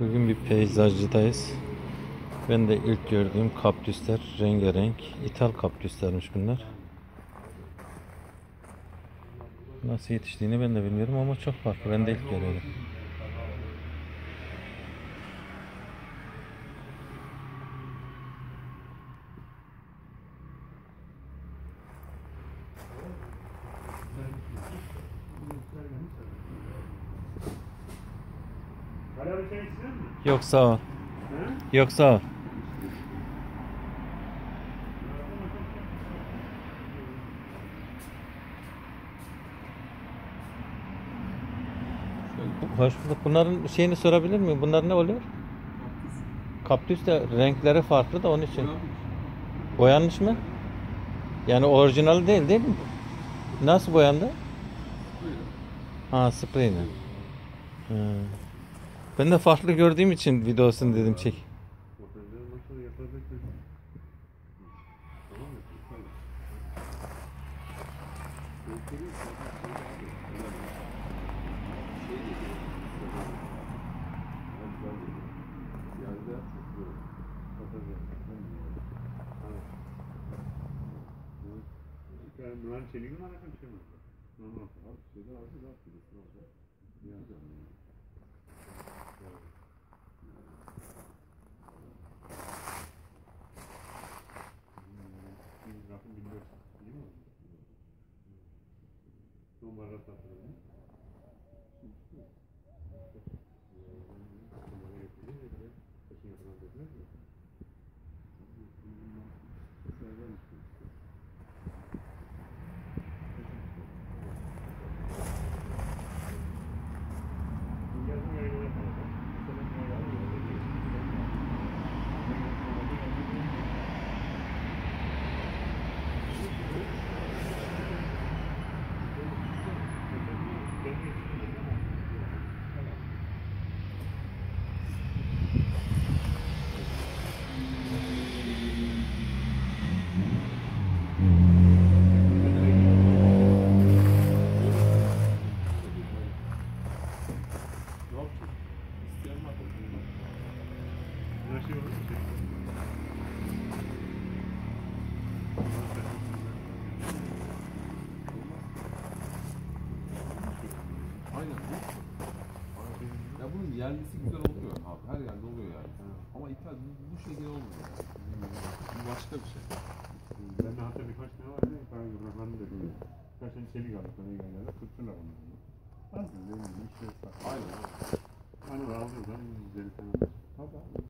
Bugün bir peyzajcıdayız. Ben de ilk gördüğüm kaktüsler rengarenk. İthal kaktüslermiş bunlar. Nasıl yetiştiğini ben de bilmiyorum ama çok farklı. Ben de ilk görüyorum. Hala bir şey musun? Yok sağ ol. He? Yok sağ ol. Hoş bulduk. Bunların şeyini sorabilir miyim? Bunlar ne oluyor? Kaktüs de renkleri farklı da onun için. Boyanmış mı? Yani orijinal değil değil mi? Nasıl boyandı? Ha spreyle. Ha. Ben de farklı gördüğüm için videosunu dedim çek. Motorları nasıl yapılacak bir- Tamam mı? Tamam. Yani bunların çeliği mi alakalı bir şey rakım biliyorsun. Değil mi? Numara tatlı. Şey? Aynen. Ya bunun yerlisi güzel oluyor abi. Her yerde oluyor yani. Ama ithal bu, bu şekilde olmuyor. Bu başka bir şey. Ben de hatta birkaç tane var ya, ben Rahman'ın da böyle. Birkaç tane çelik aldık bana yerlerde, tuttular onları. Az da değil mi? İşte bak. Aynen. Hani zaman 150 tane. Hadi abi.